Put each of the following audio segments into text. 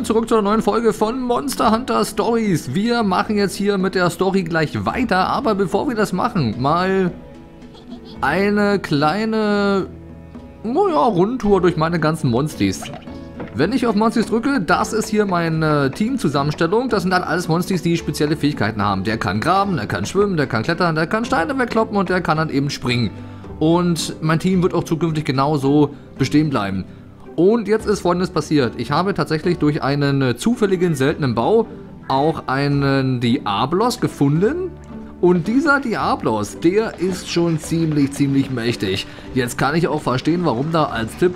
Willkommen zurück zu einer neuen Folge von Monster Hunter Stories. Wir machen jetzt hier mit der Story gleich weiter, aber bevor wir das machen, mal eine kleine naja, Rundtour durch meine ganzen Monstis. Wenn ich auf Monstis drücke, das ist hier meine Teamzusammenstellung. Das sind dann alles Monstis, die spezielle Fähigkeiten haben. Der kann graben, der kann schwimmen, der kann klettern, der kann Steine wegkloppen und der kann dann eben springen. Und mein Team wird auch zukünftig genauso bestehen bleiben. Und jetzt ist folgendes passiert. Ich habe tatsächlich durch einen äh, zufälligen seltenen Bau auch einen Diablos gefunden. Und dieser Diablos, der ist schon ziemlich, ziemlich mächtig. Jetzt kann ich auch verstehen, warum da als Tipp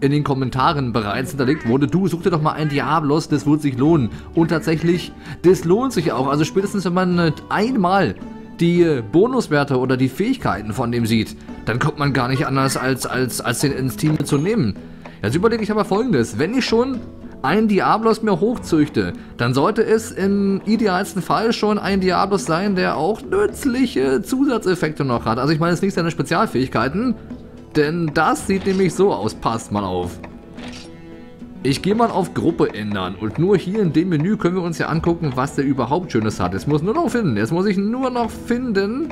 in den Kommentaren bereits hinterlegt wurde, du such dir doch mal einen Diablos, das wird sich lohnen. Und tatsächlich, das lohnt sich auch. Also spätestens, wenn man äh, einmal die äh, Bonuswerte oder die Fähigkeiten von dem sieht, dann kommt man gar nicht anders, als, als, als den ins Team zu nehmen. Jetzt überlege ich aber folgendes, wenn ich schon einen Diablos mir hochzüchte, dann sollte es im idealsten Fall schon ein Diablos sein, der auch nützliche Zusatzeffekte noch hat. Also ich meine jetzt nicht seine Spezialfähigkeiten, denn das sieht nämlich so aus, passt mal auf. Ich gehe mal auf Gruppe ändern und nur hier in dem Menü können wir uns ja angucken, was der überhaupt Schönes hat. Jetzt muss nur noch finden, jetzt muss ich nur noch finden.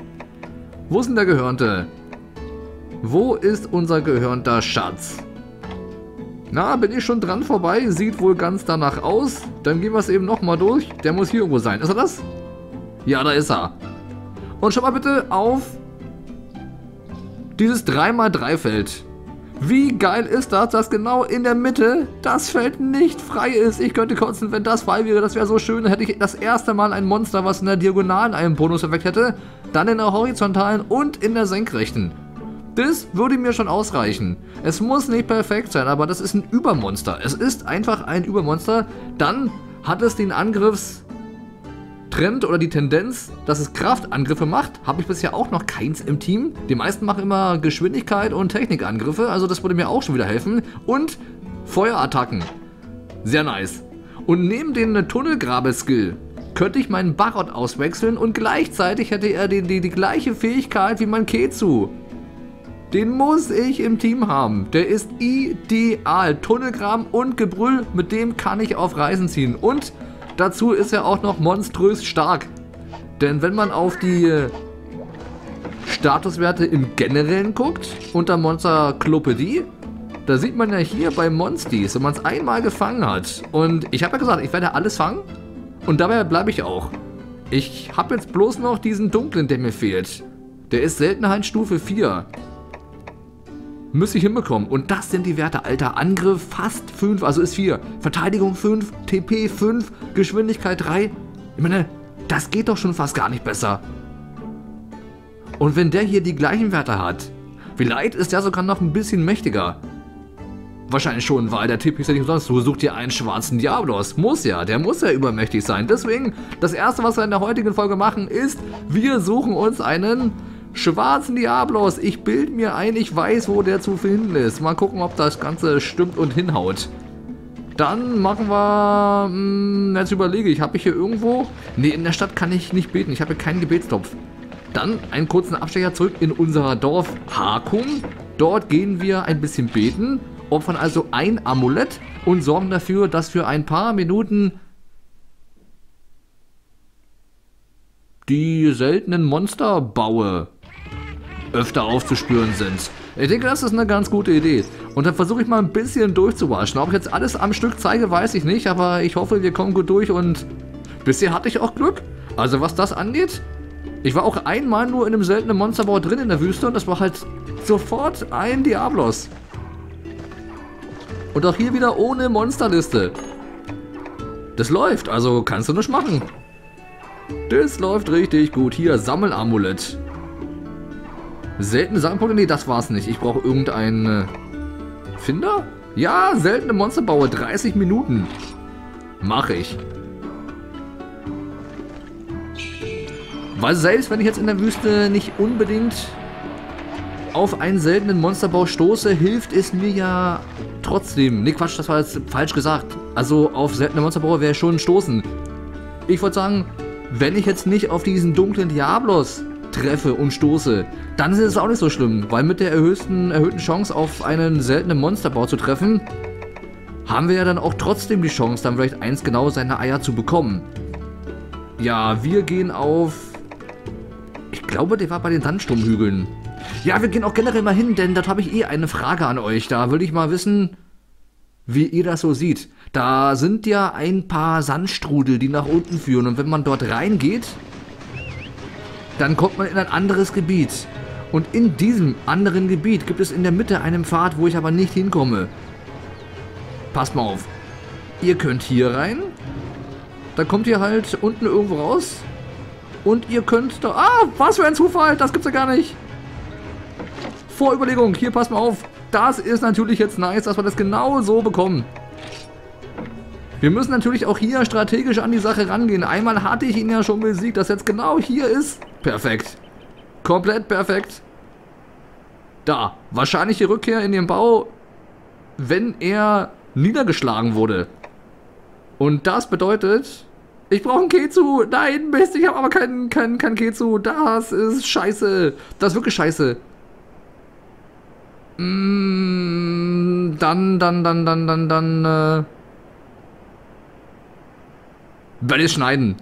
Wo ist denn der Gehörnte? Wo ist unser gehörnter Schatz? Na, bin ich schon dran vorbei? Sieht wohl ganz danach aus. Dann gehen wir es eben nochmal durch. Der muss hier irgendwo sein. Ist er das? Ja, da ist er. Und schau mal bitte auf dieses 3x3-Feld. Wie geil ist das, dass genau in der Mitte das Feld nicht frei ist? Ich könnte kotzen, wenn das frei wäre. Das wäre so schön. Dann hätte ich das erste Mal ein Monster, was in der Diagonalen einen Bonuseffekt hätte. Dann in der horizontalen und in der senkrechten. Das würde mir schon ausreichen. Es muss nicht perfekt sein, aber das ist ein Übermonster. Es ist einfach ein Übermonster. Dann hat es den Angriffstrend oder die Tendenz, dass es Kraftangriffe macht. Habe ich bisher auch noch keins im Team. Die meisten machen immer Geschwindigkeit und Technikangriffe, also das würde mir auch schon wieder helfen. Und Feuerattacken. Sehr nice. Und neben den Tunnelgrabe-Skill könnte ich meinen Barot auswechseln und gleichzeitig hätte er die, die, die gleiche Fähigkeit wie mein Ketsu. Den muss ich im Team haben. Der ist ideal. Tunnelgraben und Gebrüll, mit dem kann ich auf Reisen ziehen. Und dazu ist er auch noch monströs stark. Denn wenn man auf die äh, Statuswerte im Generellen guckt, unter Monster Klopädie, da sieht man ja hier bei Monsties, wenn man es einmal gefangen hat. Und ich habe ja gesagt, ich werde alles fangen. Und dabei bleibe ich auch. Ich habe jetzt bloß noch diesen dunklen, der mir fehlt. Der ist Seltenheitsstufe 4. Müsste ich hinbekommen. Und das sind die Werte, Alter. Angriff fast 5, also ist 4. Verteidigung 5, TP 5, Geschwindigkeit 3. Ich meine, das geht doch schon fast gar nicht besser. Und wenn der hier die gleichen Werte hat, vielleicht ist der sogar noch ein bisschen mächtiger. Wahrscheinlich schon, weil der Tipp ist ja nicht umsonst. Du suchst dir einen schwarzen Diablos. Muss ja, der muss ja übermächtig sein. Deswegen, das erste, was wir in der heutigen Folge machen, ist, wir suchen uns einen Schwarzen Diablos, ich bild mir ein, ich weiß, wo der zu finden ist. Mal gucken, ob das Ganze stimmt und hinhaut. Dann machen wir... Mh, hm, jetzt überlege ich, habe ich hier irgendwo... Ne, in der Stadt kann ich nicht beten, ich habe keinen Gebetstopf. Dann einen kurzen Abstecher zurück in unser Dorf Hakum. Dort gehen wir ein bisschen beten, opfern also ein Amulett und sorgen dafür, dass für ein paar Minuten die seltenen Monsterbaue öfter aufzuspüren sind. Ich denke, das ist eine ganz gute Idee. Und dann versuche ich mal ein bisschen durchzuwaschen. Ob ich jetzt alles am Stück zeige, weiß ich nicht, aber ich hoffe, wir kommen gut durch und bisher hatte ich auch Glück. Also was das angeht, ich war auch einmal nur in einem seltenen Monsterbau drin in der Wüste und das war halt sofort ein Diablos. Und auch hier wieder ohne Monsterliste. Das läuft, also kannst du nicht machen. Das läuft richtig gut. Hier, Sammelamulett. Seltene Sachenpunkte? Nee, das war's nicht. Ich brauche irgendeinen Finder? Ja, seltene Monsterbaue. 30 Minuten. Mache ich. Weil selbst wenn ich jetzt in der Wüste nicht unbedingt auf einen seltenen Monsterbau stoße, hilft es mir ja trotzdem. Ne, Quatsch, das war jetzt falsch gesagt. Also auf seltene Monsterbauer wäre schon stoßen. Ich wollte sagen, wenn ich jetzt nicht auf diesen dunklen Diablos treffe und stoße, dann ist es auch nicht so schlimm, weil mit der erhöhten, erhöhten Chance auf einen seltenen Monsterbau zu treffen, haben wir ja dann auch trotzdem die Chance, dann vielleicht eins genau seine Eier zu bekommen. Ja, wir gehen auf... Ich glaube, der war bei den Sandsturmhügeln. Ja, wir gehen auch generell mal hin, denn dort habe ich eh eine Frage an euch. Da würde ich mal wissen, wie ihr das so seht. Da sind ja ein paar Sandstrudel, die nach unten führen. Und wenn man dort reingeht, dann kommt man in ein anderes Gebiet. Und in diesem anderen Gebiet gibt es in der Mitte einen Pfad, wo ich aber nicht hinkomme. Passt mal auf. Ihr könnt hier rein. Dann kommt ihr halt unten irgendwo raus. Und ihr könnt da... Ah, was für ein Zufall. Das gibt's ja gar nicht. Vorüberlegung. Hier, passt mal auf. Das ist natürlich jetzt nice, dass wir das genau so bekommen. Wir müssen natürlich auch hier strategisch an die Sache rangehen. Einmal hatte ich ihn ja schon besiegt, dass jetzt genau hier ist. Perfekt. Komplett perfekt. Da. Wahrscheinliche Rückkehr in den Bau, wenn er niedergeschlagen wurde. Und das bedeutet, ich brauche einen Kezu. Nein, Mist, ich habe aber keinen kein, kein Kezu. Das ist scheiße. Das ist wirklich scheiße. Mm, dann, dann, dann, dann, dann, dann, äh... Werde ich schneiden.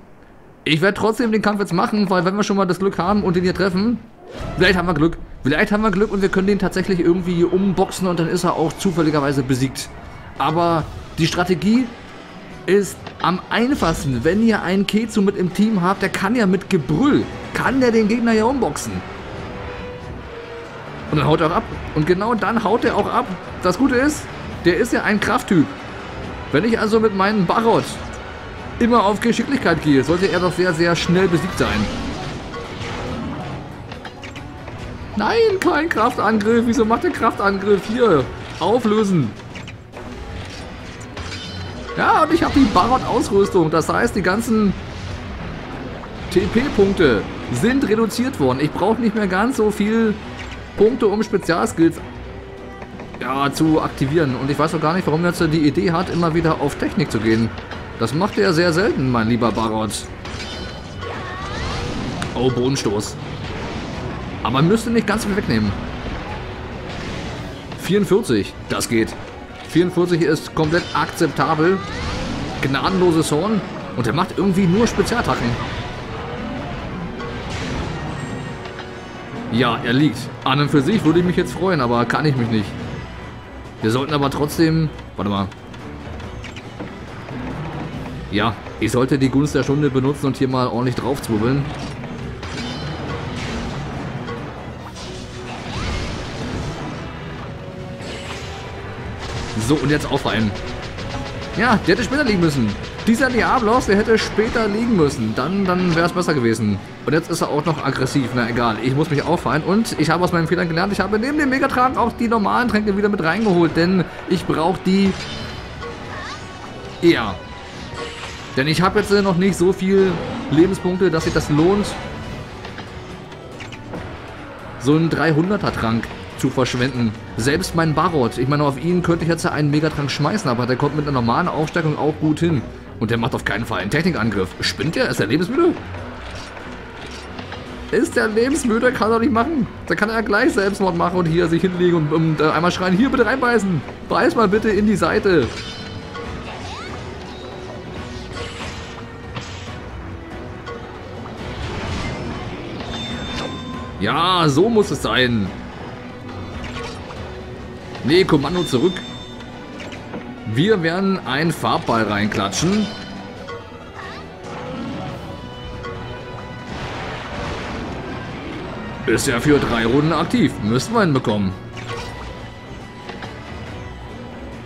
Ich werde trotzdem den Kampf jetzt machen, weil wenn wir schon mal das Glück haben und den hier treffen, vielleicht haben wir Glück. Vielleicht haben wir Glück und wir können den tatsächlich irgendwie umboxen und dann ist er auch zufälligerweise besiegt. Aber die Strategie ist am einfachsten, wenn ihr einen Kezu mit im Team habt, der kann ja mit Gebrüll, kann der den Gegner ja umboxen. Und dann haut er auch ab. Und genau dann haut er auch ab. Das Gute ist, der ist ja ein Krafttyp. Wenn ich also mit meinem Barot immer auf Geschicklichkeit gehe, sollte er doch sehr, sehr schnell besiegt sein. Nein, kein Kraftangriff. Wieso macht der Kraftangriff? Hier, auflösen. Ja, und ich habe die Barot-Ausrüstung. Das heißt, die ganzen TP-Punkte sind reduziert worden. Ich brauche nicht mehr ganz so viel Punkte, um Spezialskills ja, zu aktivieren. Und ich weiß auch gar nicht, warum er die Idee hat, immer wieder auf Technik zu gehen. Das macht er sehr selten, mein lieber Barot. Oh, Bodenstoß. Aber müsste nicht ganz viel wegnehmen. 44, das geht. 44 ist komplett akzeptabel. Gnadenloses Horn. Und er macht irgendwie nur Spezialattacken. Ja, er liegt. An und für sich würde ich mich jetzt freuen, aber kann ich mich nicht. Wir sollten aber trotzdem... Warte mal. Ja, ich sollte die Gunst der Stunde benutzen und hier mal ordentlich draufzwirbeln. So, und jetzt aufreihen. Ja, der hätte später liegen müssen. Dieser Diablos, der hätte später liegen müssen. Dann, dann wäre es besser gewesen. Und jetzt ist er auch noch aggressiv. Na egal, ich muss mich auffallen. Und ich habe aus meinen Fehlern gelernt, ich habe neben dem Megatrank auch die normalen Tränke wieder mit reingeholt. Denn ich brauche die eher. Denn ich habe jetzt noch nicht so viel Lebenspunkte, dass sich das lohnt, so einen 300er Trank zu verschwenden. Selbst mein Barot, ich meine, auf ihn könnte ich jetzt einen Megatrank schmeißen, aber der kommt mit einer normalen Aufstärkung auch gut hin. Und der macht auf keinen Fall einen Technikangriff. Spinnt der? Ist der lebensmüde? Ist der lebensmüde? Kann er nicht machen. Da kann er gleich Selbstmord machen und hier sich hinlegen und, und äh, einmal schreien, hier bitte reinbeißen. Beiß mal bitte in die Seite. Ja, so muss es sein. Nee, Kommando zurück. Wir werden einen Farbball reinklatschen. Ist ja für drei Runden aktiv. Müssen wir hinbekommen.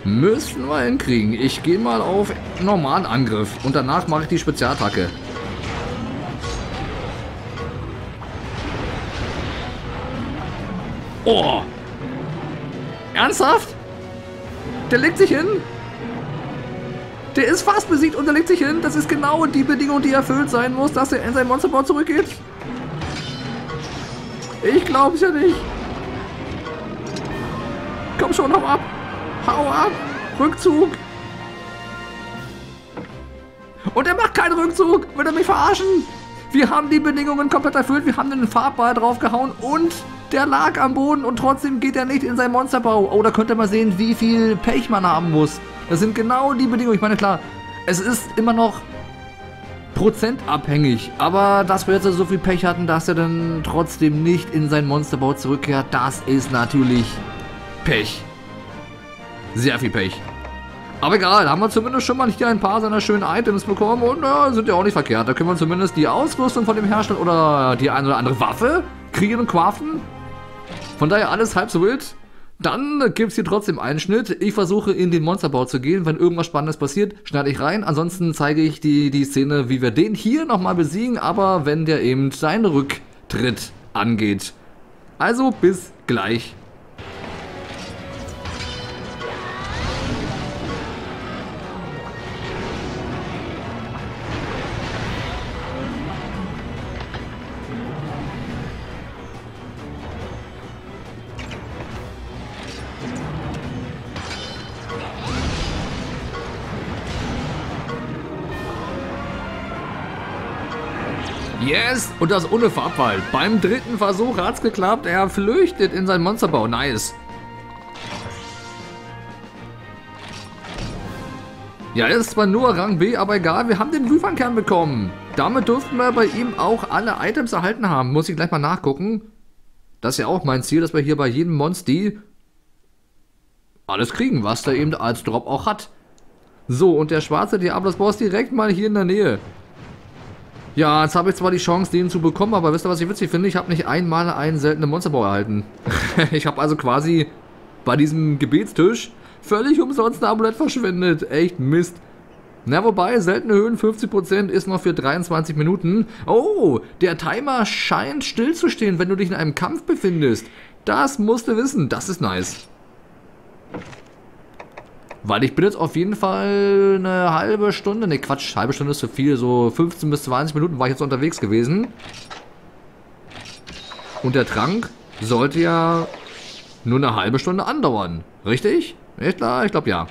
Müssen wir hinkriegen. Ich gehe mal auf normalen Angriff und danach mache ich die Spezialattacke. Oh! Ernsthaft? Der legt sich hin? Der ist fast besiegt und er legt sich hin. Das ist genau die Bedingung, die erfüllt sein muss, dass er in sein Monsterbau zurückgeht. Ich glaub's ja nicht. Komm schon, hau ab. Hau ab. Rückzug. Und er macht keinen Rückzug. Will er mich verarschen? Wir haben die Bedingungen komplett erfüllt. Wir haben den Farbball draufgehauen und der lag am Boden und trotzdem geht er nicht in sein Monsterbau. Oh, da könnt ihr mal sehen, wie viel Pech man haben muss. Das sind genau die Bedingungen. Ich meine, klar, es ist immer noch prozentabhängig. Aber dass wir jetzt so viel Pech hatten, dass er dann trotzdem nicht in sein Monsterbau zurückkehrt, das ist natürlich Pech. Sehr viel Pech. Aber egal, haben wir zumindest schon mal hier ein paar seiner schönen Items bekommen und äh, sind ja auch nicht verkehrt. Da können wir zumindest die Ausrüstung von dem Hersteller oder die eine oder andere Waffe kriegen und craften. Von daher alles halb so wild. Dann gibt es hier trotzdem einen Schnitt. Ich versuche in den Monsterbau zu gehen. Wenn irgendwas Spannendes passiert, schneide ich rein. Ansonsten zeige ich die, die Szene, wie wir den hier nochmal besiegen, aber wenn der eben seinen Rücktritt angeht. Also bis gleich. Und das ohne Farbwahl. Beim dritten Versuch hat's geklappt. Er flüchtet in sein Monsterbau. Nice. Ja, ist zwar nur Rang B, aber egal. Wir haben den Wyvernkern bekommen. Damit dürften wir bei ihm auch alle Items erhalten haben. Muss ich gleich mal nachgucken. Das ist ja auch mein Ziel, dass wir hier bei jedem Monsti alles kriegen, was der eben als Drop auch hat. So, und der schwarze Diablos-Boss direkt mal hier in der Nähe. Ja, jetzt habe ich zwar die Chance, den zu bekommen, aber wisst ihr, was ich witzig finde? Ich habe nicht einmal einen seltenen Monsterbau erhalten. ich habe also quasi bei diesem Gebetstisch völlig umsonst ein Amulett verschwendet. Echt Mist. Na, wobei, seltene Höhen 50% ist noch für 23 Minuten. Oh, der Timer scheint stillzustehen, wenn du dich in einem Kampf befindest. Das musst du wissen, das ist nice. Weil ich bin jetzt auf jeden Fall eine halbe Stunde, ne Quatsch, halbe Stunde ist zu viel, so 15 bis 20 Minuten war ich jetzt unterwegs gewesen. Und der Trank sollte ja nur eine halbe Stunde andauern, richtig? Echt klar? Ich glaube ja.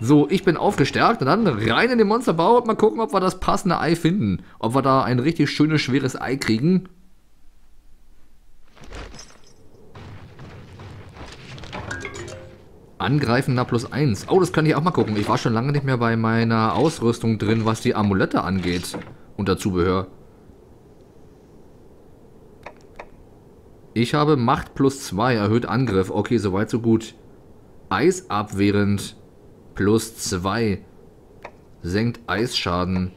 So, ich bin aufgestärkt und dann rein in den Monsterbau und mal gucken, ob wir das passende Ei finden. Ob wir da ein richtig schönes, schweres Ei kriegen. Angreifen na plus 1. Oh, das kann ich auch mal gucken. Ich war schon lange nicht mehr bei meiner Ausrüstung drin, was die Amulette angeht. Und Zubehör. Ich habe Macht plus 2, erhöht Angriff. Okay, soweit so gut. Eis abwehrend plus 2. Senkt Eisschaden.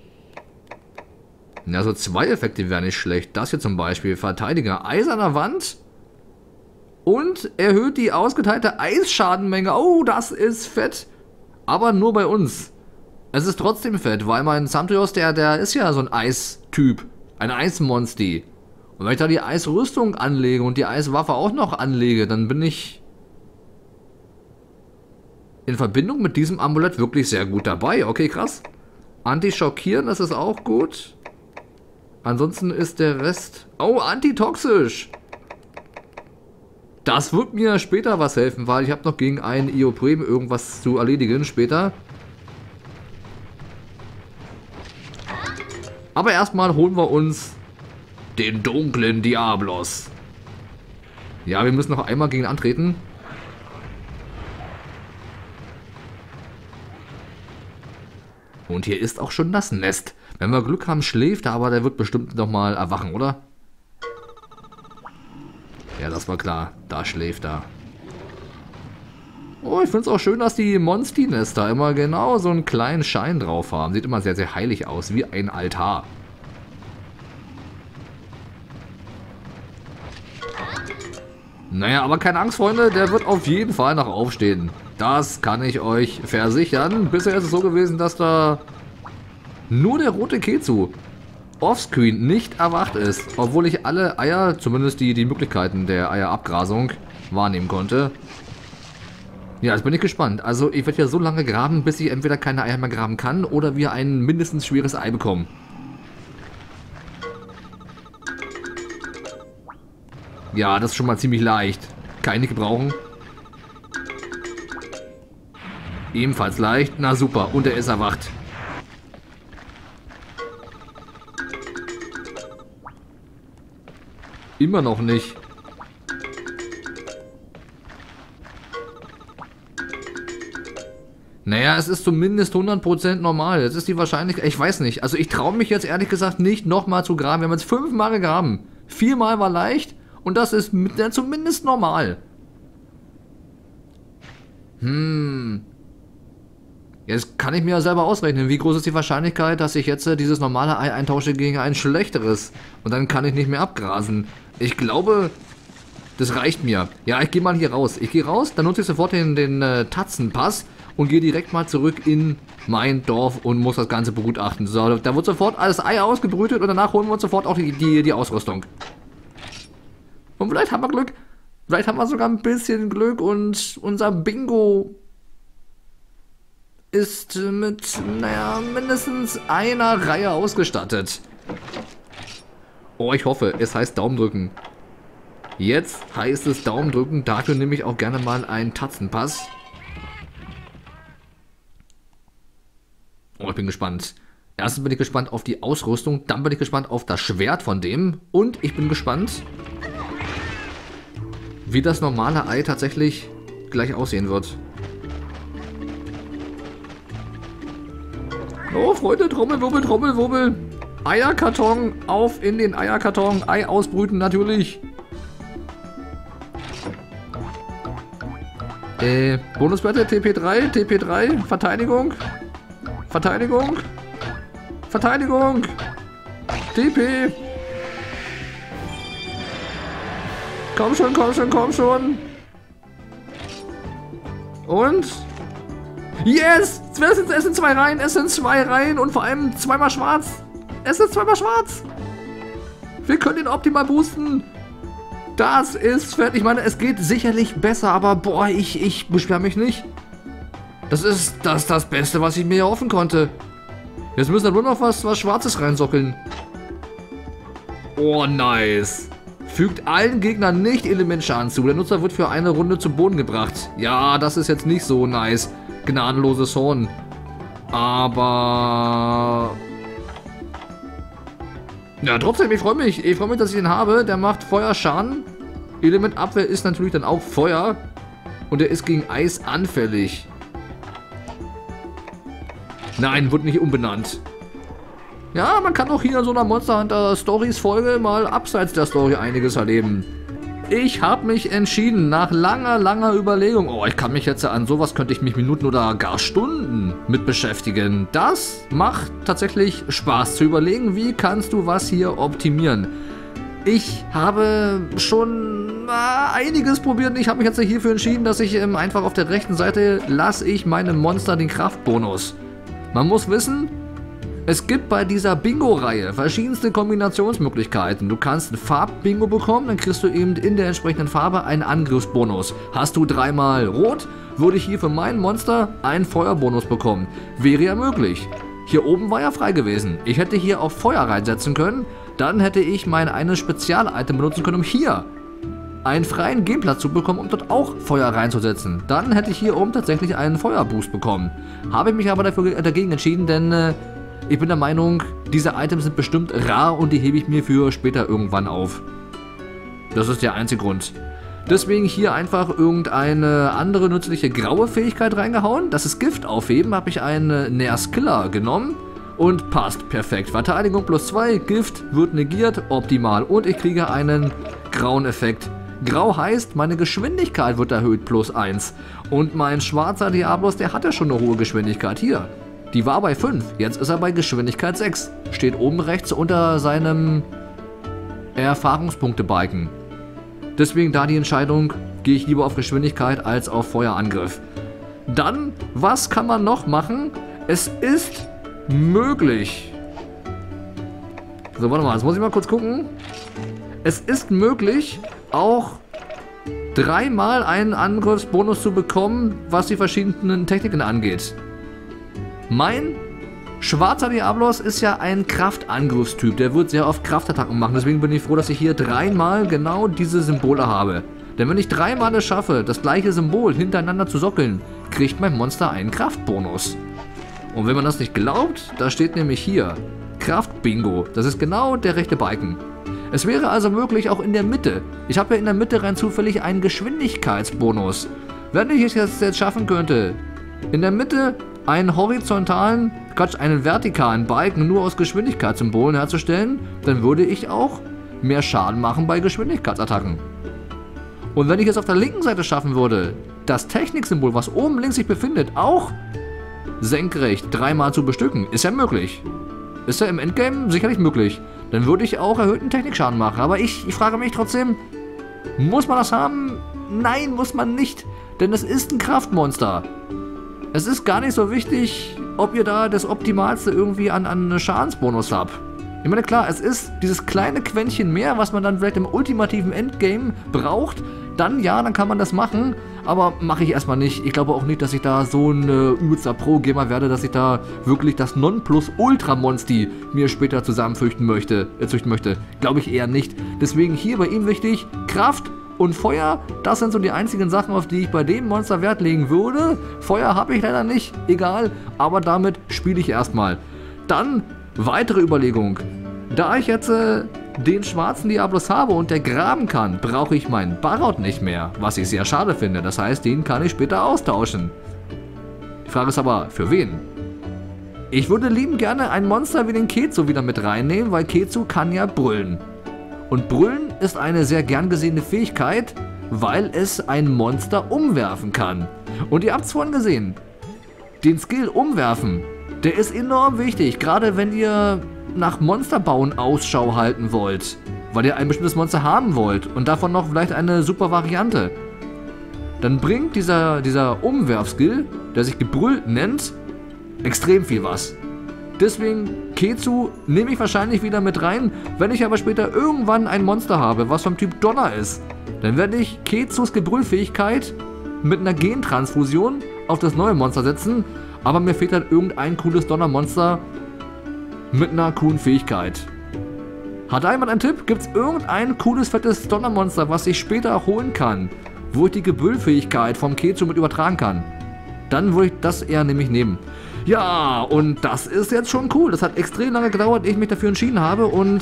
Also zwei Effekte wären nicht schlecht. Das hier zum Beispiel. Verteidiger. Eiserner Wand. Und erhöht die ausgeteilte Eisschadenmenge. Oh, das ist fett. Aber nur bei uns. Es ist trotzdem fett, weil mein Samtrios, der, der ist ja so ein Eistyp. Ein Eismonsti. Und wenn ich da die Eisrüstung anlege und die Eiswaffe auch noch anlege, dann bin ich in Verbindung mit diesem Amulett wirklich sehr gut dabei. Okay, krass. Anti-Schockieren, das ist auch gut. Ansonsten ist der Rest... Oh, antitoxisch. Das wird mir später was helfen, weil ich habe noch gegen einen Ioprem irgendwas zu erledigen später. Aber erstmal holen wir uns den dunklen Diablos. Ja, wir müssen noch einmal gegen antreten. Und hier ist auch schon das Nest. Wenn wir Glück haben, schläft er, aber der wird bestimmt nochmal erwachen, oder? Ja, das war klar. Da schläft er. Oh, ich finde es auch schön, dass die Monsti-Nester immer genau so einen kleinen Schein drauf haben. Sieht immer sehr, sehr heilig aus, wie ein Altar. Naja, aber keine Angst, Freunde, der wird auf jeden Fall noch aufstehen. Das kann ich euch versichern. Bisher ist es so gewesen, dass da nur der rote Kezu offscreen nicht erwacht ist, obwohl ich alle Eier, zumindest die, die Möglichkeiten der Eierabgrasung, wahrnehmen konnte. Ja, jetzt bin ich gespannt. Also ich werde ja so lange graben, bis ich entweder keine Eier mehr graben kann oder wir ein mindestens schweres Ei bekommen. Ja, das ist schon mal ziemlich leicht. Keine gebrauchen. Ebenfalls leicht. Na super, und er ist erwacht. Immer noch nicht. Naja, es ist zumindest 100% normal. Jetzt ist die Wahrscheinlichkeit, ich weiß nicht. Also ich traue mich jetzt ehrlich gesagt nicht nochmal zu graben. Wir haben jetzt fünfmal gegraben. Viermal war leicht und das ist ja, zumindest normal. Hm. Jetzt kann ich mir ja selber ausrechnen, wie groß ist die Wahrscheinlichkeit, dass ich jetzt äh, dieses normale Ei eintausche gegen ein schlechteres. Und dann kann ich nicht mehr abgrasen. Ich glaube, das reicht mir. Ja, ich gehe mal hier raus. Ich gehe raus, dann nutze ich sofort den, den äh, Tatzenpass und gehe direkt mal zurück in mein Dorf und muss das Ganze begutachten. So, da wird sofort alles Ei ausgebrütet und danach holen wir uns sofort auch die, die, die Ausrüstung. Und vielleicht haben wir Glück. Vielleicht haben wir sogar ein bisschen Glück und unser Bingo ist mit, naja, mindestens einer Reihe ausgestattet. Oh, ich hoffe, es heißt Daumen drücken. Jetzt heißt es Daumen drücken, dafür nehme ich auch gerne mal einen Tatzenpass. Oh, ich bin gespannt. Erstens bin ich gespannt auf die Ausrüstung, dann bin ich gespannt auf das Schwert von dem und ich bin gespannt, wie das normale Ei tatsächlich gleich aussehen wird. Oh, Freunde, Trommelwurbel, Trommelwurbel. Eierkarton, auf in den Eierkarton. Ei ausbrüten, natürlich. Äh, Bonusplatte, TP3, TP3, Verteidigung. Verteidigung. Verteidigung. TP. Komm schon, komm schon, komm schon. Und? Yes! Es sind, zwei Reihen, es sind zwei Reihen und vor allem zweimal schwarz. Es ist zweimal schwarz. Wir können ihn optimal boosten. Das ist fertig. Ich meine, es geht sicherlich besser, aber boah, ich, ich beschwere mich nicht. Das ist das, das Beste, was ich mir erhoffen konnte. Jetzt müssen wir nur noch was, was Schwarzes reinsockeln. Oh, nice. Fügt allen Gegnern nicht Elementschaden zu. Der Nutzer wird für eine Runde zu Boden gebracht. Ja, das ist jetzt nicht so nice. Gnadenloses Horn. Aber... Ja, trotzdem, ich freue mich. Ich freue mich, dass ich ihn habe. Der macht Feuerschaden. Elementabwehr ist natürlich dann auch Feuer. Und er ist gegen Eis anfällig. Nein, wird nicht umbenannt. Ja, man kann auch hier in so einer Monster Hunter Stories Folge mal abseits der Story einiges erleben. Ich habe mich entschieden, nach langer, langer Überlegung, oh, ich kann mich jetzt an sowas, könnte ich mich Minuten oder gar Stunden mit beschäftigen. Das macht tatsächlich Spaß zu überlegen, wie kannst du was hier optimieren. Ich habe schon äh, einiges probiert ich habe mich jetzt hierfür entschieden, dass ich ähm, einfach auf der rechten Seite lasse ich meinem Monster den Kraftbonus. Man muss wissen, es gibt bei dieser Bingo-Reihe verschiedenste Kombinationsmöglichkeiten. Du kannst ein Farbbingo bekommen, dann kriegst du eben in der entsprechenden Farbe einen Angriffsbonus. Hast du dreimal Rot, würde ich hier für mein Monster einen Feuerbonus bekommen. Wäre ja möglich. Hier oben war ja frei gewesen. Ich hätte hier auf Feuer reinsetzen können, dann hätte ich mein eines Spezial-Item benutzen können, um hier einen freien Gameplatz zu bekommen, um dort auch Feuer reinzusetzen. Dann hätte ich hier oben tatsächlich einen Feuerboost bekommen. Habe ich mich aber dafür, dagegen entschieden, denn äh, ich bin der Meinung, diese Items sind bestimmt rar und die hebe ich mir für später irgendwann auf. Das ist der einzige Grund. Deswegen hier einfach irgendeine andere nützliche graue Fähigkeit reingehauen. Das ist Gift aufheben, habe ich einen Ners Killer genommen. Und passt perfekt. Verteidigung plus 2, Gift wird negiert, optimal. Und ich kriege einen grauen Effekt Grau heißt, meine Geschwindigkeit wird erhöht plus 1. Und mein schwarzer Diablos, der hatte schon eine hohe Geschwindigkeit. Hier, die war bei 5, jetzt ist er bei Geschwindigkeit 6. Steht oben rechts unter seinem Erfahrungspunkte-Balken. Deswegen da die Entscheidung, gehe ich lieber auf Geschwindigkeit als auf Feuerangriff. Dann, was kann man noch machen? Es ist möglich. So, warte mal, jetzt muss ich mal kurz gucken. Es ist möglich, auch dreimal einen Angriffsbonus zu bekommen, was die verschiedenen Techniken angeht. Mein schwarzer Diablos ist ja ein Kraftangriffstyp. Der wird sehr oft Kraftattacken machen. Deswegen bin ich froh, dass ich hier dreimal genau diese Symbole habe. Denn wenn ich dreimal es schaffe, das gleiche Symbol hintereinander zu sockeln, kriegt mein Monster einen Kraftbonus. Und wenn man das nicht glaubt, da steht nämlich hier Kraftbingo. Das ist genau der rechte Balken. Es wäre also möglich auch in der Mitte. Ich habe ja in der Mitte rein zufällig einen Geschwindigkeitsbonus. Wenn ich es jetzt schaffen könnte, in der Mitte einen horizontalen, Quatsch, einen vertikalen Balken nur aus Geschwindigkeitssymbolen herzustellen, dann würde ich auch mehr Schaden machen bei Geschwindigkeitsattacken. Und wenn ich es auf der linken Seite schaffen würde, das Techniksymbol, was oben links sich befindet, auch senkrecht dreimal zu bestücken, ist ja möglich. Ist ja im Endgame sicherlich möglich. Dann würde ich auch erhöhten Technikschaden machen. Aber ich, ich frage mich trotzdem, muss man das haben? Nein, muss man nicht. Denn es ist ein Kraftmonster. Es ist gar nicht so wichtig, ob ihr da das Optimalste irgendwie an, an Schadensbonus habt. Ich meine, klar, es ist dieses kleine Quäntchen mehr, was man dann vielleicht im ultimativen Endgame braucht, dann ja, dann kann man das machen. Aber mache ich erstmal nicht. Ich glaube auch nicht, dass ich da so ein äh, Pro-Gamer werde, dass ich da wirklich das Nonplus-Ultra-Monsti mir später zusammenfürchten möchte, äh, züchten möchte. Glaube ich eher nicht. Deswegen hier bei ihm wichtig, Kraft und Feuer, das sind so die einzigen Sachen, auf die ich bei dem Monster Wert legen würde. Feuer habe ich leider nicht, egal, aber damit spiele ich erstmal. Dann weitere Überlegung. Da ich jetzt äh, den schwarzen Diablos habe und der graben kann, brauche ich meinen Barot nicht mehr, was ich sehr schade finde. Das heißt, den kann ich später austauschen. Die Frage ist aber, für wen? Ich würde lieben gerne ein Monster wie den Kezu wieder mit reinnehmen, weil Kezu kann ja brüllen. Und brüllen ist eine sehr gern gesehene Fähigkeit, weil es ein Monster umwerfen kann. Und ihr habt es vorhin gesehen, den Skill umwerfen, der ist enorm wichtig, gerade wenn ihr nach Monsterbauen Ausschau halten wollt, weil ihr ein bestimmtes Monster haben wollt und davon noch vielleicht eine super Variante, dann bringt dieser, dieser Umwerfskill, der sich Gebrüll nennt, extrem viel was. Deswegen Kezu nehme ich wahrscheinlich wieder mit rein. Wenn ich aber später irgendwann ein Monster habe, was vom Typ Donner ist, dann werde ich Kezus Gebrüllfähigkeit mit einer Gentransfusion auf das neue Monster setzen. Aber mir fehlt halt irgendein cooles Donnermonster, mit einer coolen Fähigkeit. Hat jemand einen Tipp? Gibt es irgendein cooles, fettes Donnermonster, was ich später holen kann, wo ich die Gebüllfähigkeit vom Kezu mit übertragen kann? Dann würde ich das eher nämlich nehmen. Ja, und das ist jetzt schon cool. Das hat extrem lange gedauert, ehe ich mich dafür entschieden habe und...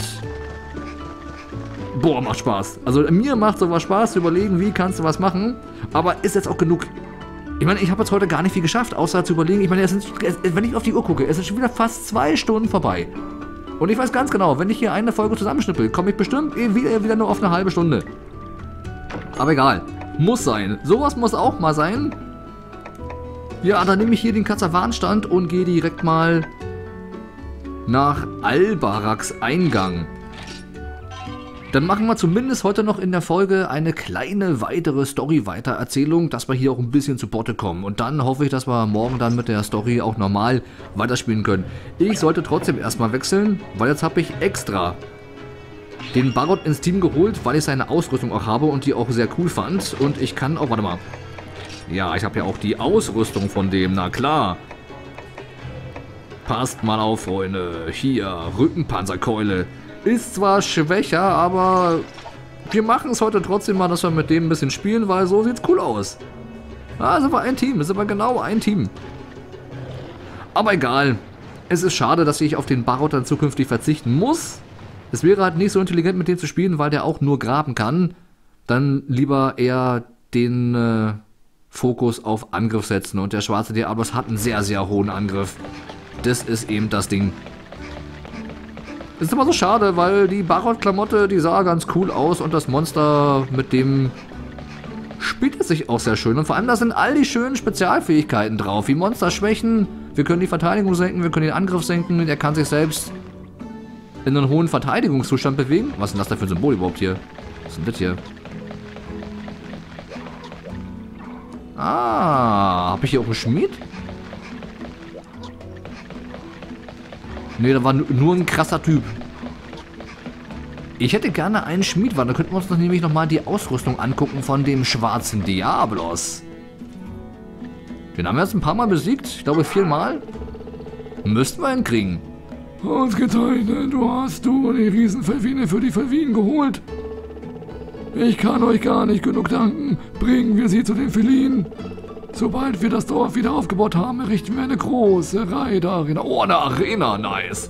Boah, macht Spaß. Also mir macht sowas Spaß zu überlegen, wie kannst du was machen. Aber ist jetzt auch genug. Ich meine, ich habe jetzt heute gar nicht viel geschafft, außer zu überlegen. Ich meine, sind, wenn ich auf die Uhr gucke, es sind schon wieder fast zwei Stunden vorbei. Und ich weiß ganz genau, wenn ich hier eine Folge zusammenschnippel, komme ich bestimmt eh wieder, wieder nur auf eine halbe Stunde. Aber egal. Muss sein. Sowas muss auch mal sein. Ja, dann nehme ich hier den Kazawanstand und gehe direkt mal nach Albaraks Eingang. Dann machen wir zumindest heute noch in der Folge eine kleine weitere Story-Weitererzählung, dass wir hier auch ein bisschen zu Botte kommen. Und dann hoffe ich, dass wir morgen dann mit der Story auch normal weiterspielen können. Ich sollte trotzdem erstmal wechseln, weil jetzt habe ich extra den Barot ins Team geholt, weil ich seine Ausrüstung auch habe und die auch sehr cool fand. Und ich kann auch, warte mal. Ja, ich habe ja auch die Ausrüstung von dem, na klar. Passt mal auf, Freunde. Hier, Rückenpanzerkeule. Ist zwar schwächer, aber wir machen es heute trotzdem mal, dass wir mit dem ein bisschen spielen, weil so sieht's cool aus. Ah, sind wir ein Team. Ist aber genau ein Team. Aber egal. Es ist schade, dass ich auf den Barot dann zukünftig verzichten muss. Es wäre halt nicht so intelligent, mit dem zu spielen, weil der auch nur graben kann. Dann lieber eher den äh, Fokus auf Angriff setzen. Und der schwarze Diablos hat einen sehr, sehr hohen Angriff. Das ist eben das Ding. Das ist immer so schade, weil die Barot-Klamotte, die sah ganz cool aus und das Monster mit dem spielt es sich auch sehr schön. Und vor allem, da sind all die schönen Spezialfähigkeiten drauf, wie Monster-Schwächen. Wir können die Verteidigung senken, wir können den Angriff senken. Der kann sich selbst in einen hohen Verteidigungszustand bewegen. Was ist denn das da für ein Symbol überhaupt hier? Was ist denn das hier? Ah, habe ich hier auch einen Schmied? Ne, da war nur ein krasser Typ. Ich hätte gerne einen Schmied, weil da könnten wir uns noch nämlich nochmal die Ausrüstung angucken von dem schwarzen Diablos. Den haben wir jetzt ein paar Mal besiegt. Ich glaube viermal. Müssten wir hinkriegen. Ausgezeichnet, du hast du die Riesenfelvine für die Felvinen geholt. Ich kann euch gar nicht genug danken. Bringen wir sie zu den Felinen. Sobald wir das Dorf wieder aufgebaut haben, errichten wir eine große Reitarena. Oh, eine Arena, nice.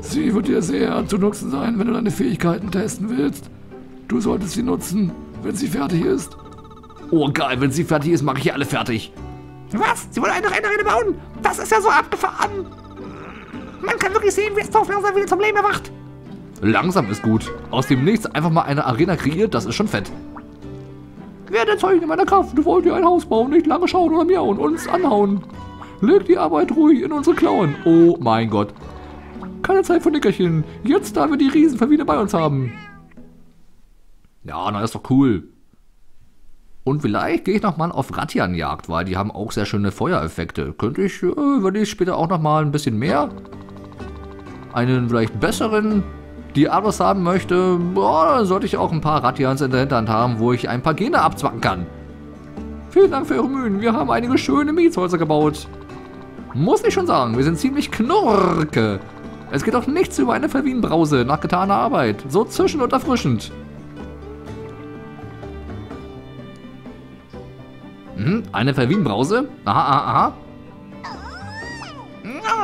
Sie wird dir sehr zu nutzen sein, wenn du deine Fähigkeiten testen willst. Du solltest sie nutzen, wenn sie fertig ist. Oh, geil, wenn sie fertig ist, mache ich alle fertig. Was? Sie wollen eine Rennarena bauen? Das ist ja so abgefahren. Man kann wirklich sehen, wie das Dorf langsam wieder zum Leben erwacht. Langsam ist gut. Aus dem Nichts einfach mal eine Arena kreiert, das ist schon fett. Werde Zeuge meiner Kraft. Du wollt dir ein Haus bauen, nicht lange schauen oder miauen, uns anhauen. Leg die Arbeit ruhig in unsere Klauen. Oh mein Gott. Keine Zeit für Nickerchen. Jetzt, da wir die Riesenverwiener bei uns haben. Ja, na ist doch cool. Und vielleicht gehe ich nochmal auf Rattian-Jagd, weil die haben auch sehr schöne Feuereffekte. Könnte ich, äh, würde ich später auch nochmal ein bisschen mehr einen vielleicht besseren Diablos haben möchte, boah, dann sollte ich auch ein paar Rattians in der Hinterhand haben, wo ich ein paar Gene abzwacken kann. Vielen Dank für Ihre Mühen. Wir haben einige schöne Mietshäuser gebaut. Muss ich schon sagen, wir sind ziemlich knurke. Es geht auch nichts über eine Verwien-Brause nach getaner Arbeit. So zischend und erfrischend. Hm, eine Verwien-Brause? Aha, aha, aha.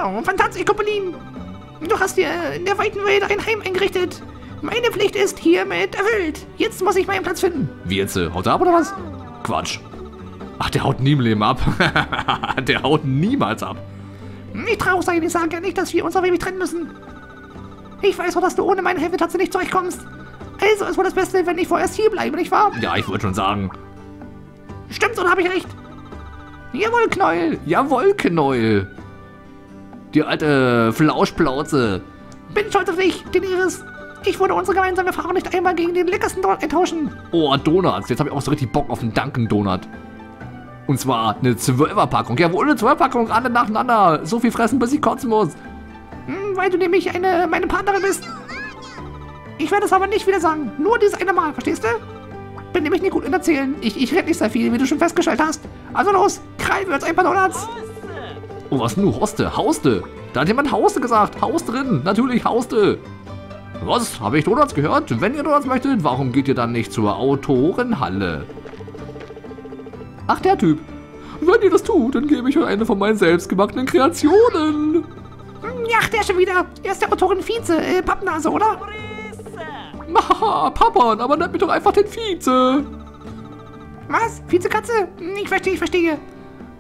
Oh, fantastisch, Koppelin. Du hast dir in der weiten Welt ein Heim eingerichtet. Meine Pflicht ist hiermit erfüllt. Jetzt muss ich meinen Platz finden. Wie jetzt? Äh, haut er ab oder was? Quatsch. Ach, der haut nie im Leben ab. der haut niemals ab. Nicht traurig sein, ich sage ja nicht, dass wir uns auf ewig trennen müssen. Ich weiß auch, dass du ohne meine Hilfe tatsächlich nicht zurechtkommst. Also ist wohl das Beste, wenn ich vorerst hier bleibe, nicht wahr? Ja, ich wollte schon sagen. Stimmt's oder habe ich recht? Jawohl, Knäuel. Jawohl, Knäuel. Die alte Flauschplauze. Bin stolz auf dich, Daenerys. Ich würde unsere gemeinsame Erfahrung nicht einmal gegen den leckersten Donut eintauschen. Oh, Donuts. Jetzt habe ich auch so richtig Bock auf einen Dunkin' Und zwar eine Zwölferpackung. Jawohl, eine Zwölferpackung, alle nacheinander. So viel fressen, bis ich kotzen muss. Hm, weil du nämlich eine, meine Partnerin bist. Ich werde es aber nicht wieder sagen. Nur dieses eine Mal, verstehst du? Bin nämlich nicht gut in Erzählen. Ich, ich rede nicht sehr viel, wie du schon festgestellt hast. Also los, krallen wir uns ein paar Donuts. Oh, was denn du? Hoste, Hauste. Da hat jemand Hauste gesagt. Haus drin. Natürlich Hauste. Was? Habe ich Donuts gehört? Wenn ihr Donuts möchtet, warum geht ihr dann nicht zur Autorenhalle? Ach, der Typ. Wenn ihr das tut, dann gebe ich euch eine von meinen selbstgemachten Kreationen. Ja, der schon wieder. Er ist der Autorin Vize, äh, Pappnase, oder? Haha, Papa, aber nennt mich doch einfach den Vize. Was? Vizekatze? Ich verstehe, ich verstehe.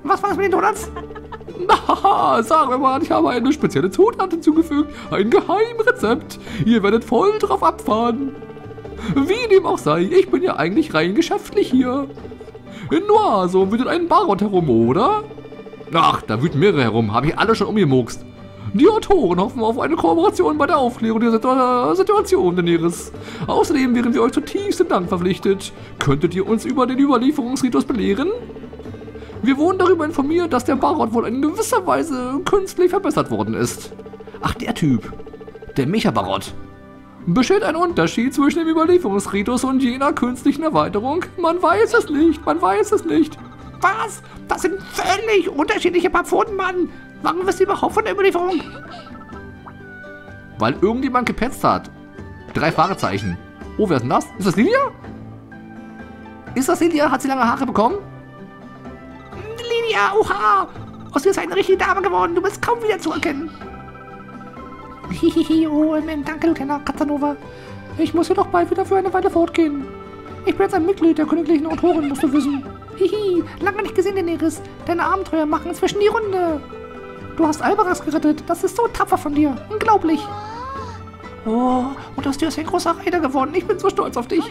Was war das mit den Donuts? Na, sagen wir mal, ich habe eine spezielle Zutat hinzugefügt. Ein Geheimrezept. Ihr werdet voll drauf abfahren. Wie dem auch sei, ich bin ja eigentlich rein geschäftlich hier. In Noir, so wütet ein Barot herum, oder? Ach, da wüten mehrere herum. Habe ich alle schon umgemokst. Die Autoren hoffen auf eine Kooperation bei der Aufklärung der Situation, Daenerys. Außerdem wären wir euch zutiefst im Dank verpflichtet. Könntet ihr uns über den Überlieferungsritus belehren? Wir wurden darüber informiert, dass der Barot wohl in gewisser Weise künstlich verbessert worden ist. Ach, der Typ. Der Mecha-Barot. Besteht ein Unterschied zwischen dem Überlieferungsritus und jener künstlichen Erweiterung? Man weiß es nicht, man weiß es nicht. Was? Das sind völlig unterschiedliche Paphoden, Mann. Warum wisst ihr überhaupt von der Überlieferung? Weil irgendjemand gepetzt hat. Drei Fragezeichen. Oh, wer ist denn das? Ist das Lilia? Ist das Lilia? Hat sie lange Haare bekommen? Lilia, oha! Aus dir ist eine richtige Dame geworden. Du bist kaum wieder zu erkennen. Hihihi, oh, danke, Lieutenant Casanova. Ich muss jedoch bald wieder für eine Weile fortgehen. Ich bin jetzt ein Mitglied der königlichen Autorin, musst du wissen. Hihi, lange nicht gesehen, Daenerys. Deine Abenteuer machen inzwischen die Runde. Du hast Albaras gerettet. Das ist so tapfer von dir. Unglaublich. Oh, und aus dir ist ein großer Reiter geworden. Ich bin so stolz auf dich.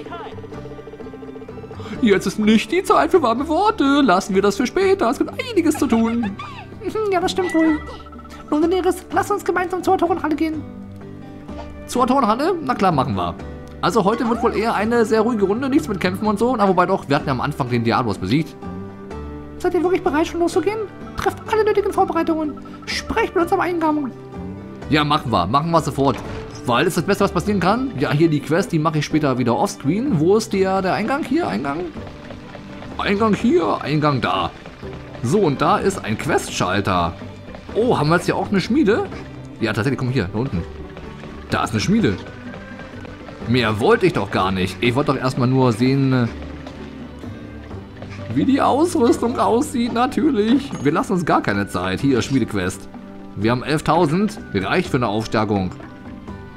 Jetzt ist nicht die Zeit für warme Worte. Lassen wir das für später. Es gibt einiges zu tun. Ja, das stimmt wohl. Nun, Daenerys, lass uns gemeinsam zur Autorenhalle gehen. Zur Autorenhalle? Na klar, machen wir. Also heute wird wohl eher eine sehr ruhige Runde, nichts mit Kämpfen und so. Na, wobei doch, wir hatten ja am Anfang den Diablos besiegt. Seid ihr wirklich bereit, schon loszugehen? Trefft alle nötigen Vorbereitungen. Sprecht mit uns am Eingang. Ja, machen wir. Machen wir sofort. Weil ist das Beste, was passieren kann. Ja, hier die Quest, die mache ich später wieder offscreen. Wo ist der, der Eingang? Hier, Eingang? Eingang hier, Eingang da. So, und da ist ein Questschalter. Oh, haben wir jetzt hier auch eine Schmiede? Ja, tatsächlich, komm hier, da unten. Da ist eine Schmiede. Mehr wollte ich doch gar nicht. Ich wollte doch erstmal nur sehen, wie die Ausrüstung aussieht. Natürlich. Wir lassen uns gar keine Zeit. Hier, Schmiedequest. Wir haben 11.000. Reicht für eine Aufstärkung.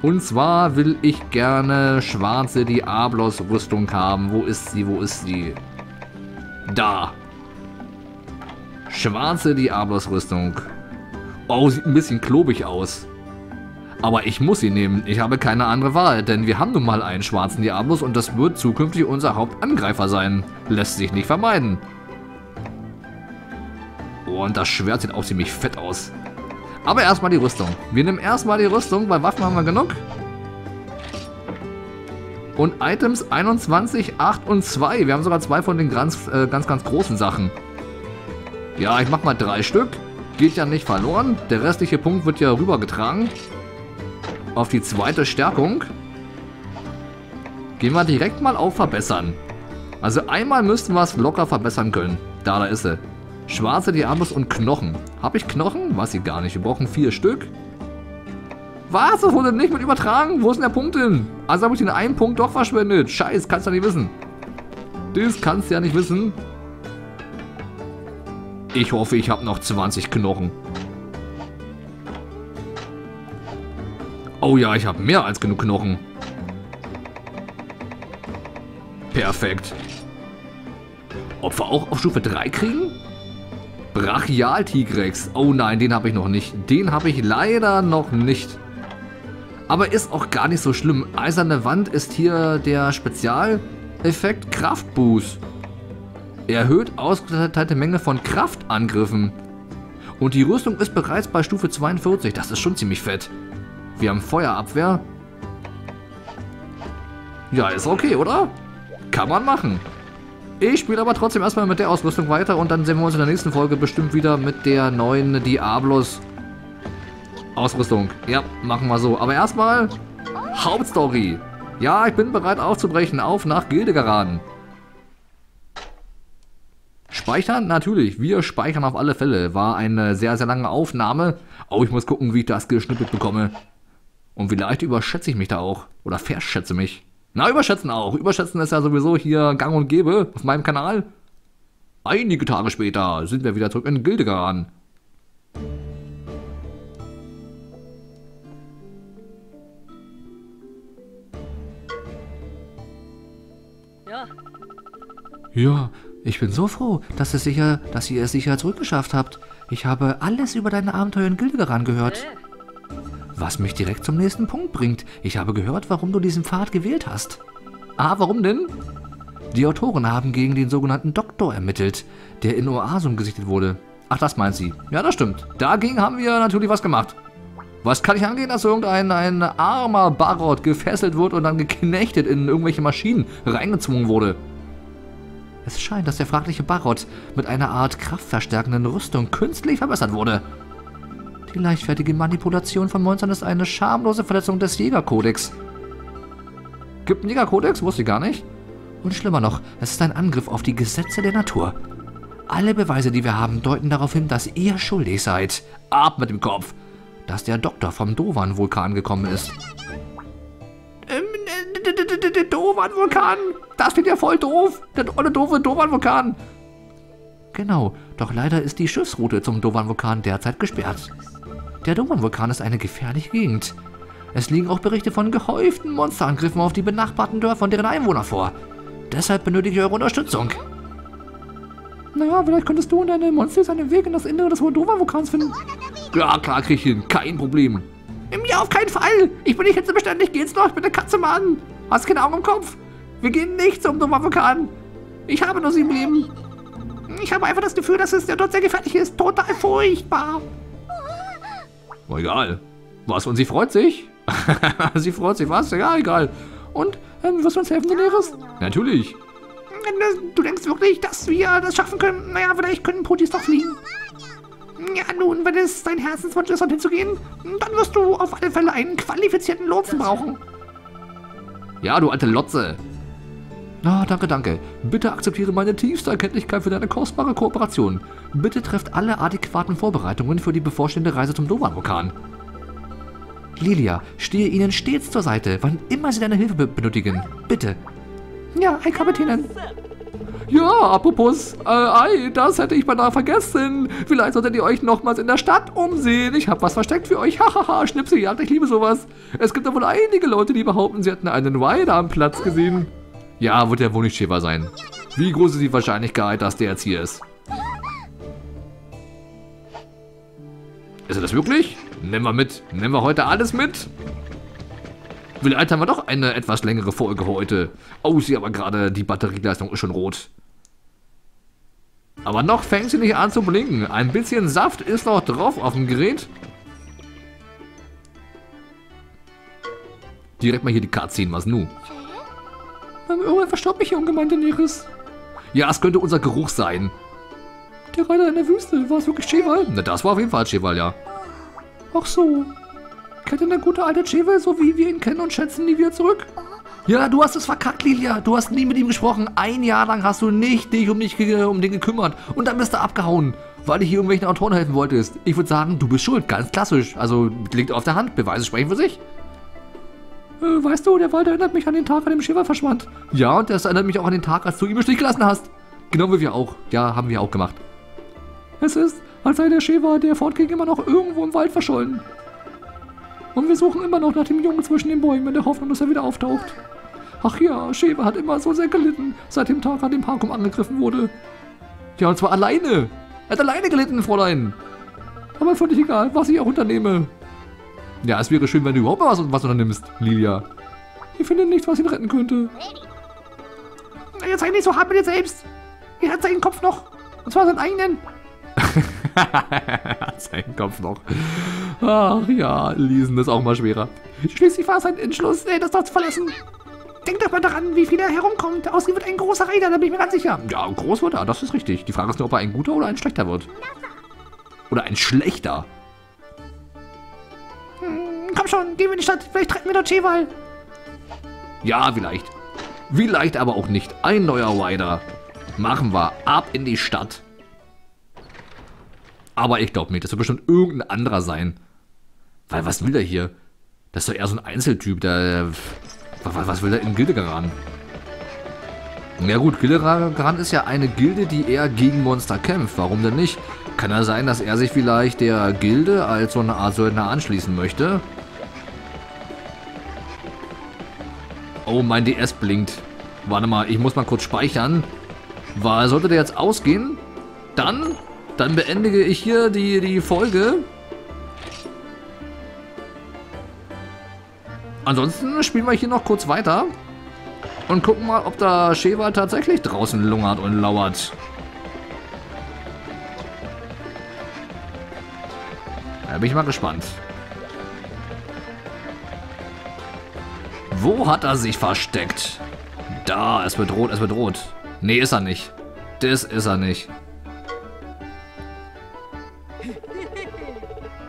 Und zwar will ich gerne schwarze Diablos-Rüstung haben. Wo ist sie? Wo ist sie? Da. Schwarze Diablos-Rüstung. Oh, sieht ein bisschen klobig aus. Aber ich muss sie nehmen. Ich habe keine andere Wahl, denn wir haben nun mal einen schwarzen Diablos und das wird zukünftig unser Hauptangreifer sein. Lässt sich nicht vermeiden. Oh, und das Schwert sieht auch ziemlich fett aus. Aber erstmal die Rüstung. Wir nehmen erstmal die Rüstung, weil Waffen haben wir genug. Und Items 21, 8 und 2. Wir haben sogar zwei von den ganz, äh, ganz, ganz großen Sachen. Ja, ich mach mal drei Stück. Geht ja nicht verloren. Der restliche Punkt wird ja rübergetragen. Auf die zweite Stärkung. Gehen wir direkt mal auf Verbessern. Also einmal müssten wir es locker verbessern können. Da, da ist sie. Schwarze Diablos und Knochen. Habe ich Knochen? Weiß ich gar nicht. Wir brauchen vier Stück. Was? Das wurde nicht mit übertragen? Wo ist denn der Punkt hin? Also habe ich den einen Punkt doch verschwendet. Scheiß, kannst du ja nicht wissen. Das kannst du ja nicht wissen. Ich hoffe, ich habe noch 20 Knochen. Oh ja, ich habe mehr als genug Knochen. Perfekt. Ob wir auch auf Stufe 3 kriegen? Brachial-Tigrex. Oh nein, den habe ich noch nicht. Den habe ich leider noch nicht. Aber ist auch gar nicht so schlimm. Eiserne Wand ist hier der Spezialeffekt Kraftboost. Erhöht ausgeteilte Menge von Kraftangriffen. Und die Rüstung ist bereits bei Stufe 42. Das ist schon ziemlich fett. Wir haben Feuerabwehr. Ja, ist okay, oder? Kann man machen. Ich spiele aber trotzdem erstmal mit der Ausrüstung weiter und dann sehen wir uns in der nächsten Folge bestimmt wieder mit der neuen Diablos Ausrüstung. Ja, machen wir so. Aber erstmal Hauptstory. Ja, ich bin bereit aufzubrechen. Auf nach Gildegaraden. Speichern? Natürlich. Wir speichern auf alle Fälle. War eine sehr, sehr lange Aufnahme. Oh, ich muss gucken, wie ich das geschnippelt bekomme. Und vielleicht überschätze ich mich da auch. Oder verschätze mich. Na, überschätzen auch. Überschätzen ist ja sowieso hier gang und gäbe auf meinem Kanal. Einige Tage später sind wir wieder zurück in Gildegaran. Ja. Ja, ich bin so froh, dass, es sicher, dass ihr es sicher zurückgeschafft habt. Ich habe alles über deine Abenteuer in Gildegaran gehört. Was mich direkt zum nächsten Punkt bringt. Ich habe gehört, warum du diesen Pfad gewählt hast. Ah, warum denn? Die Autoren haben gegen den sogenannten Doktor ermittelt, der in Oasum gesichtet wurde. Ach, das meint sie. Ja, das stimmt. Dagegen haben wir natürlich was gemacht. Was kann ich angehen, dass irgendein ein armer Barot gefesselt wird und dann geknechtet in irgendwelche Maschinen reingezwungen wurde? Es scheint, dass der fragliche Barot mit einer Art kraftverstärkenden Rüstung künstlich verbessert wurde. Die leichtfertige Manipulation von Monstern ist eine schamlose Verletzung des Jägerkodex. Gibt einen Jägerkodex? Wusste ich gar nicht. Und schlimmer noch, es ist ein Angriff auf die Gesetze der Natur. Alle Beweise, die wir haben, deuten darauf hin, dass ihr schuldig seid. Ab mit dem Kopf. Dass der Doktor vom Dovan-Vulkan gekommen ist. Ähm, der Dovan-Vulkan? Das klingt ja voll doof. Der olle doofe Dovan-Vulkan. Genau, doch leider ist die Schiffsroute zum Dovan-Vulkan derzeit gesperrt. Der Dovan-Vulkan ist eine gefährliche Gegend. Es liegen auch Berichte von gehäuften Monsterangriffen auf die benachbarten Dörfer und deren Einwohner vor. Deshalb benötige ich eure Unterstützung. Naja, vielleicht könntest du und deine Monster einen Weg in das Innere des Moldova-Vulkans finden. Ja, klar krieg ich hin. Kein Problem. Ja, auf keinen Fall. Ich bin nicht hitzebeständig. Geht's noch? Ich bin eine Katze, Mann. Hast keine Augen im Kopf? Wir gehen nicht zum Dover-Vulkan. Ich habe nur sieben Leben. Ich habe einfach das Gefühl, dass es ja dort sehr gefährlich ist. Total furchtbar. Oh, egal. Was? Und sie freut sich? sie freut sich, was? Ja, egal. Und, ähm, wirst du uns helfen, Daenerys? Natürlich. Du denkst wirklich, dass wir das schaffen können? Naja, vielleicht können Potis doch fliegen. Ja, nun, wenn es dein Herzenswunsch ist, dorthin zu gehen, dann wirst du auf alle Fälle einen qualifizierten Lotsen brauchen. Ja, du alte Lotze. Na, danke, danke. Bitte akzeptiere meine tiefste Erkenntlichkeit für deine kostbare Kooperation. Bitte trefft alle adäquaten Vorbereitungen für die bevorstehende Reise zum Dovan-Vulkan. Lilia, stehe Ihnen stets zur Seite, wann immer Sie deine Hilfe be benötigen. Bitte. Ja, ein Kapitänin. Ja, apropos, äh, ei, das hätte ich beinahe vergessen. Vielleicht solltet ihr euch nochmals in der Stadt umsehen. Ich habe was versteckt für euch. Hahaha, Schnipseljagd, ich liebe sowas. Es gibt da wohl einige Leute, die behaupten, sie hätten einen Rider am Platz gesehen. Ja, wird ja wohl nicht Shiva sein. Wie groß ist die Wahrscheinlichkeit, dass der jetzt hier ist? Ist er das wirklich? Nehmen wir mit. Nehmen wir heute alles mit. Vielleicht haben wir doch eine etwas längere Folge heute. Oh, sie aber gerade, die Batterieleistung ist schon rot. Aber noch fängt sie nicht an zu blinken. Ein bisschen Saft ist noch drauf auf dem Gerät. Direkt mal hier die Cutscene, was nu? Irgendwann verstaubt mich hier ungemein, Daenerys. Ja, es könnte unser Geruch sein. Der Reiter in der Wüste, war es wirklich Cheval? Na, das war auf jeden Fall Cheval, ja. Ach so. Kennt denn der gute alte Cheval, so wie wir ihn kennen und schätzen, nie wieder zurück? Ja, du hast es verkackt, Lilia. Du hast nie mit ihm gesprochen. Ein Jahr lang hast du nicht dich um, dich, um den gekümmert. Und dann bist du abgehauen, weil du hier irgendwelchen Autoren helfen wolltest. Ich würde sagen, du bist schuld. Ganz klassisch. Also, liegt auf der Hand. Beweise sprechen für sich. Äh, weißt du, der Wald erinnert mich an den Tag, an dem Cheval verschwand. Ja, und das erinnert mich auch an den Tag, als du ihn im Stich gelassen hast. Genau wie wir auch. Ja, haben wir auch gemacht. Es ist, als sei der Cheval, der fortging, immer noch irgendwo im Wald verschollen. Und wir suchen immer noch nach dem Jungen zwischen den Bäumen in der Hoffnung, dass er wieder auftaucht. Ach ja, Sheva hat immer so sehr gelitten, seit dem Tag, an dem Parkum angegriffen wurde. Ja, und zwar alleine. Er hat alleine gelitten, Fräulein. Aber völlig egal, was ich auch unternehme. Ja, es wäre schön, wenn du überhaupt mal was, was unternimmst, Lilia. Ich finde nichts, was ihn retten könnte. Jetzt sei nicht so hart mit dir selbst. Er hat seinen Kopf noch. Und zwar seinen eigenen. seinen Kopf noch. Ach ja, lesen ist auch mal schwerer. Schließlich war es ein Entschluss, äh, das Dorf zu verlassen. Denk doch mal daran, wie viel er herumkommt. Aus ihm wird ein großer Reiter, da bin ich mir ganz sicher. Ja, groß wird er, das ist richtig. Die Frage ist nur, ob er ein guter oder ein schlechter wird. Oder ein schlechter. Komm schon, gehen wir in die Stadt. Vielleicht treffen wir dort Cheval. Ja, vielleicht. Vielleicht aber auch nicht. Ein neuer Rider. Machen wir. Ab in die Stadt. Aber ich glaube nicht. Das wird bestimmt irgendein anderer sein. Weil was will der hier? Das ist doch eher so ein Einzeltyp. Der, was, was will der in Gildegaran? Ja gut, Gildegaran ist ja eine Gilde, die eher gegen Monster kämpft. Warum denn nicht? Kann ja sein, dass er sich vielleicht der Gilde als so eine Art Söldner anschließen möchte. Oh, mein DS blinkt. Warte mal, ich muss mal kurz speichern. Weil sollte der jetzt ausgehen, dann, dann beendige ich hier die, die Folge. Ansonsten spielen wir hier noch kurz weiter. Und gucken mal, ob da Sheva tatsächlich draußen lungert und lauert. Da bin ich mal gespannt. Wo hat er sich versteckt? Da, es rot, es rot. Nee, ist er nicht. Das ist er nicht.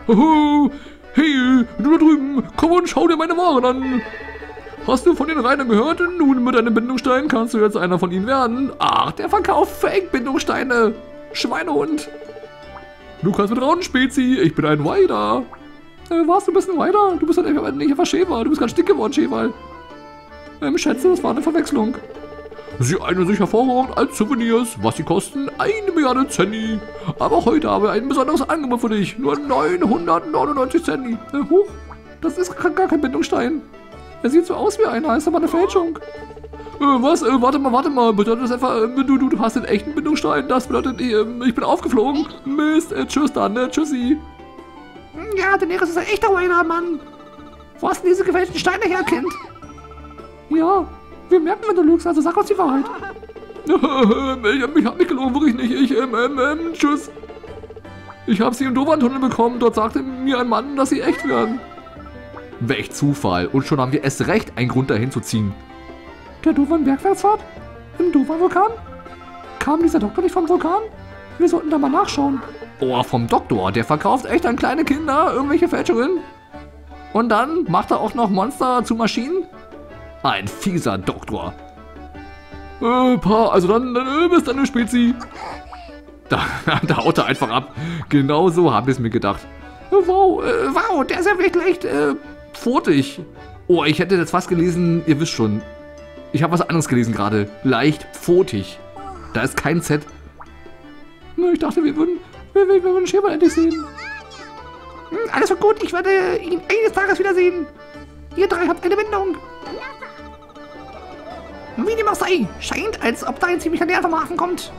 Hoho, hey, du da drüben, komm und schau dir meine Waren an. Hast du von den Reitern gehört? Nun, mit einem Bindungsstein kannst du jetzt einer von ihnen werden. Ach, der verkauft Fake-Bindungssteine. Schweinehund. Du kannst mit Raunenspezi, ich bin ein Rider. Äh, was, du ein Rider? Du bist halt nicht einfach Schäfer. Du bist ganz dick geworden, Schäfer. Ähm, schätze, das war eine Verwechslung. Sie eignen sich hervorragend als Souvenirs, was sie kosten eine Milliarde Zenny. Aber heute habe ich ein besonderes Angebot für dich. Nur 999 Zenny. Äh, hoch, das ist gar gar kein Bindungsstein. Er sieht so aus wie einer, ist aber eine Fälschung. Äh, was? Äh, warte mal, warte mal. Bedeutet das einfach, äh, du, du, du hast den echten Bindungsstein? Das bedeutet, ich, äh, ich bin aufgeflogen. Mist, äh, tschüss dann, ne? Tschüssi. Ja, Daenerys ist ein echter Rider, Mann. Wo hast du diese gefälschten Steine her, Kind? Ja, wir merken, wenn du lügst, also sag uns die Wahrheit. ich hab mich hab gelogen, wirklich nicht. Ich, ähm, ähm, ähm, tschüss. Ich habe sie im Dovan-Tunnel bekommen. Dort sagte mir ein Mann, dass sie echt werden. Welch Zufall. Und schon haben wir erst recht einen Grund dahin zu ziehen. Der Dovan Bergwärtsfahrt? Im Dovan Vulkan? Kam dieser Doktor nicht vom Vulkan? Wir sollten da mal nachschauen. Oh, vom Doktor. Der verkauft echt an kleine Kinder irgendwelche Fälschungen. Und dann macht er auch noch Monster zu Maschinen. Ein fieser Doktor. Äh, Pa, also dann, dann äh, bis dann, eine Spezi. Da, da haut er einfach ab. Genau so habe ich es mir gedacht. Äh, Wow, äh, wow, der ist ja wirklich echt äh, pfotig. Oh, ich hätte jetzt fast gelesen, ihr wisst schon. Ich habe was anderes gelesen gerade. Leicht pfotig. Da ist kein Z. Ich dachte, wir würden, wir, wir, würden Schäfer endlich sehen. Hm, alles wird gut, ich werde ihn eines Tages wiedersehen. Ihr drei habt eine Bindung. Wie dem auch sei, scheint, als ob da ein ziemlicher Nerv am Hafen kommt.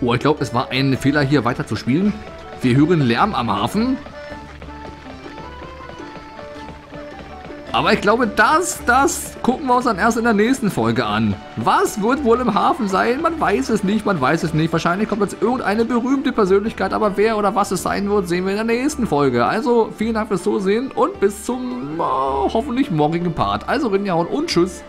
Oh, ich glaube, es war ein Fehler, hier weiter zu spielen. Wir hören Lärm am Hafen. Aber ich glaube, das, das gucken wir uns dann erst in der nächsten Folge an. Was wird wohl im Hafen sein? Man weiß es nicht, man weiß es nicht. Wahrscheinlich kommt jetzt irgendeine berühmte Persönlichkeit, aber wer oder was es sein wird, sehen wir in der nächsten Folge. Also, vielen Dank fürs Zusehen und bis zum äh, hoffentlich morgigen Part. Also, Rinjahauen und tschüss.